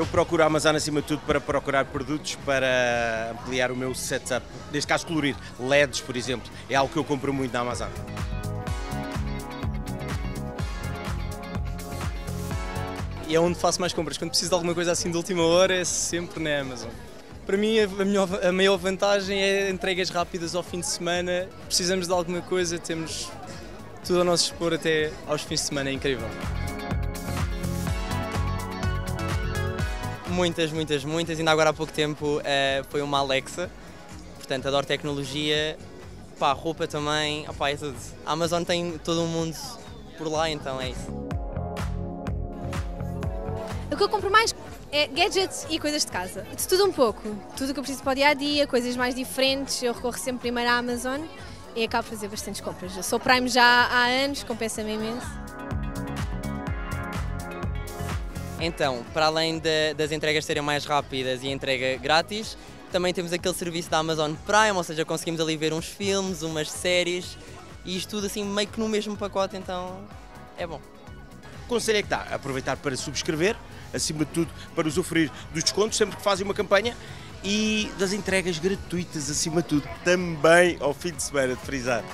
Eu procuro a Amazon acima de tudo para procurar produtos para ampliar o meu setup. Neste caso, colorir LEDs, por exemplo, é algo que eu compro muito na Amazon. E é onde faço mais compras. Quando preciso de alguma coisa assim de última hora, é sempre na Amazon. Para mim, a, melhor, a maior vantagem é entregas rápidas ao fim de semana. Precisamos de alguma coisa, temos tudo ao nosso dispor até aos fins de semana, é incrível. Muitas, muitas, muitas. Ainda agora há pouco tempo uh, foi uma Alexa. Portanto, adoro tecnologia. Pá, roupa também. Opá, é tudo. A Amazon tem todo um mundo por lá, então é isso. O que eu compro mais é gadgets e coisas de casa. De tudo um pouco. Tudo o que eu preciso para o dia a dia, coisas mais diferentes. Eu recorro sempre primeiro à Amazon e acabo por fazer bastantes compras. Eu sou Prime já há anos, compensa-me imenso. Então, para além de, das entregas serem mais rápidas e entrega grátis, também temos aquele serviço da Amazon Prime, ou seja, conseguimos ali ver uns filmes, umas séries e isto tudo assim meio que no mesmo pacote, então é bom. O conselho é que dá, aproveitar para subscrever, acima de tudo para usufruir dos descontos sempre que fazem uma campanha e das entregas gratuitas acima de tudo, também ao fim de semana de frisar.